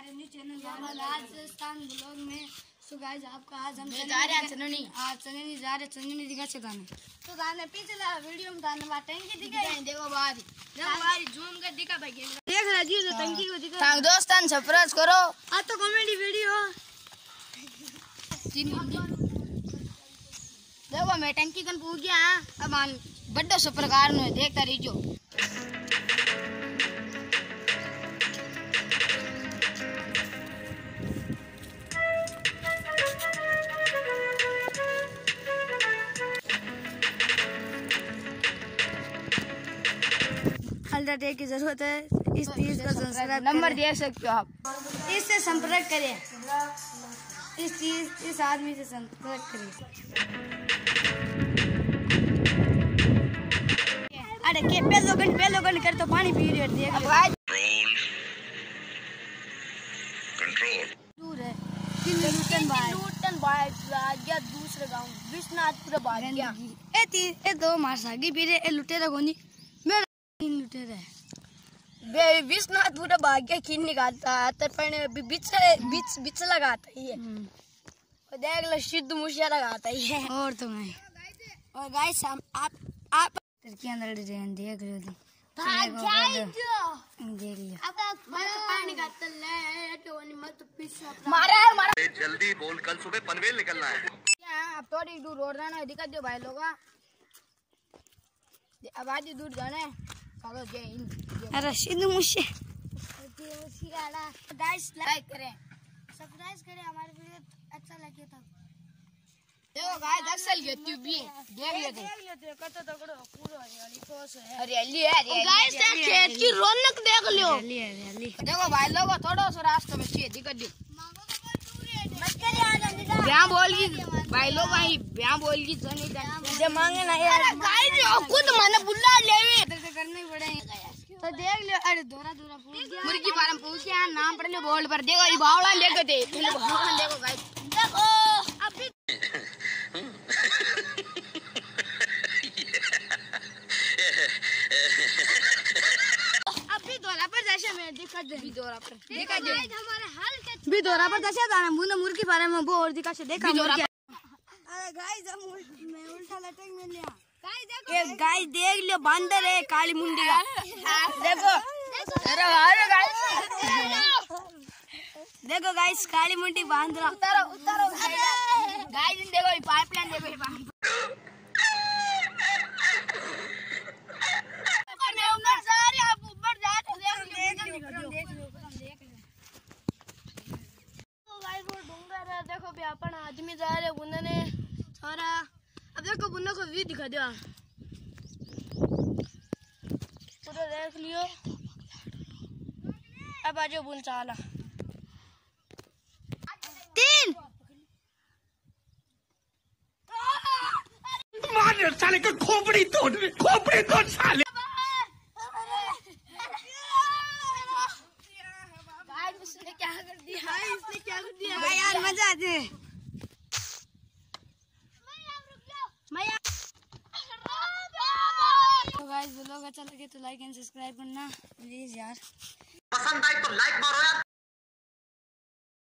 हमारे new channel Rajasthan blog में। So guys आपका आज हम जा रहे हैं चननी। आज चननी जा रहे चननी दिखा से गाने। तो गाने पिछला वीडियो में गाने बात टंकी दिखाई देखो बाहर देखो भाई जूम कर दिखा भाई देख रहा जी तो टंकी को दिखा। तांग दोस्तान सफरज करो। आज तो कॉमेडी वीडियो देखो मैं टंकी कन पूछ गया हाँ। अब मान बड्डो सुप्रकार नो देखता रहिजो। टेक की ज़रूरत है इस चीज़ का सब्सक्राइब नंबर दे सकते हो आप। इससे संपर्क करें। इस चीज़ इस आदमी से संपर्क करें। अरे के पहलो गन पहलो गन कर तो पानी पी रहे देख. दूर है। भाई लूटन भाई गया दूसरे गाँव विश्वनाथपुर भाग गया। ए ती ए दो मार सागी पी रहे ए लुटेरा कोनी तीन लुटेरा है। बे विश्वनाथपुर भाग गया किन निकालता है तर पण बिच बिच बिच लगाता ही है। और देख लो सिद्ध मुशिया लगाता ही है। और तो मैं और गाइस हम आप आप के अंदर डिज़ाइन देख लो दी भाग जाए देख लियो पानी का मारा है मारा जल्दी बोल कल सुबह पनवेल निकलना है। अब थोड़ी दूर रोड जाना दिक्कत दो भाई लोग। अब आधी दूर जाना है। चलो जय हिंद अरे सिद्धू मुझसे गाइस लाइक करें सब्सक्राइब करें हमारे वीडियो अच्छा लगे तो। देखो गाइस असल ये तू भी देख लेते लेते कत तगड़ो पूरा हरियाली को से है हरियाली। है गाइस खेत की रौनक देख लियो। हरियाली हरियाली। देखो भाई लोग थोड़ा सा रास्ते में चाहिए दिक्कत दी। ब्याह बोलगी भाई लोग भाई ब्याह बोलगी तो नहीं मुझे मांगे ना यार गाइस खुद मन बुला लेवे। तो करना ही। पड़ेगा तो देख लियो अरे दोरा दोरा पूछ गया। मुर्गी फार्म पूछ के नाम पढ़ लो बोर्ड पर देखो ये बावला लेके दे ये बावला देखो गाइस देखो अभी अभी दोरा पर जैसे मैं दिक्कत दे। भी दौरा पर देखा जो हमारे हाल के भी दोरा पर जैसे दाना मुँह मुर्गी फार्म में वो और दिखा से देखा मुर्गी अरे गाइस हम मैं उल्टा लटक में लिया देखो ये गाइस देख। लियो बंदर है काली मुंडी का। देखो। अरे अरे गाइस देखो गाइस काली मुंडी बाँध रहा। उतारो उतारो गाइस देखो ये पाइपलाइन देखो ये पाइप देख भी अपन आदमी जा रहे उन्होंने सारा अब देखो बुन्ना को व्यू दिखा दिया। पूरा देख लियो। अब आजो बुन चाला। तीन। मार साले का खोपड़ी तोड़ खोपड़ी तोड़ साले। क्या कर दिया? इसने क्या कर दिया? यार मज़ा आते तो गाइस ब्लॉग अच्छा लगे तो लाइक एंड सब्सक्राइब करना प्लीज़ यार। पसंद आई तो लाइक मारो यार।